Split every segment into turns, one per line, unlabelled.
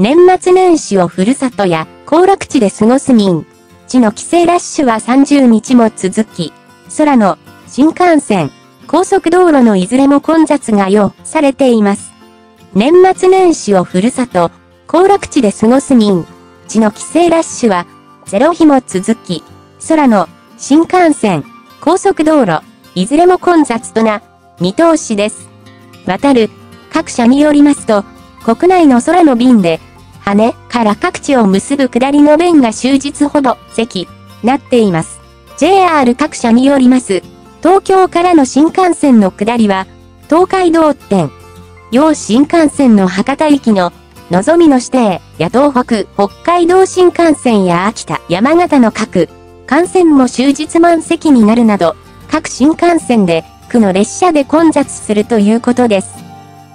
年末年始をふるさとや行楽地で過ごす民。地の帰省ラッシュは30日も続き、空の新幹線、高速道路のいずれも混雑が予されています。年末年始をふるさと、行楽地で過ごす民。地の帰省ラッシュは、ゼロ日も続き、空の新幹線、高速道路、いずれも混雑とな、見通しです。渡る、各社によりますと、国内の空の便で、羽から各地を結ぶ下りの便が終日ほど席、なっています。JR 各社によります。東京からの新幹線の下りは、東海道店、洋新幹線の博多行きの、のぞみの指定、や東北、北海道新幹線や秋田、山形の各、幹線も終日満席になるなど、各新幹線で、区の列車で混雑するということです。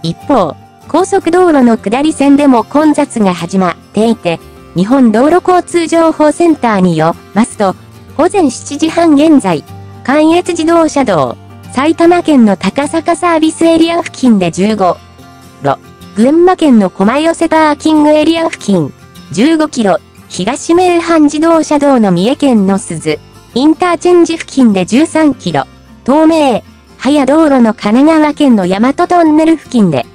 一方、高速道路の下り線でも混雑が始まっていて、日本道路交通情報センターによますと、午前7時半現在、関越自動車道、埼玉県の高坂サービスエリア付近で15路、群馬県の狛寄せパーキングエリア付近、15キロ、東名阪自動車道の三重県の鈴、インターチェンジ付近で13キロ、東名、早道路の神奈川県の大和トンネル付近で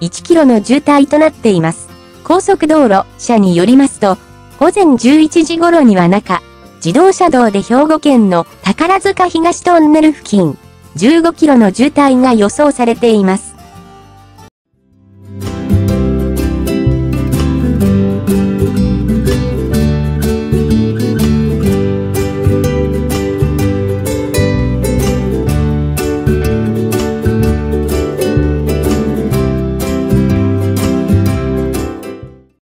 1キロの渋滞となっています。高速道路車によりますと、午前11時頃には中、自動車道で兵庫県の宝塚東トンネル付近、15キロの渋滞が予想されています。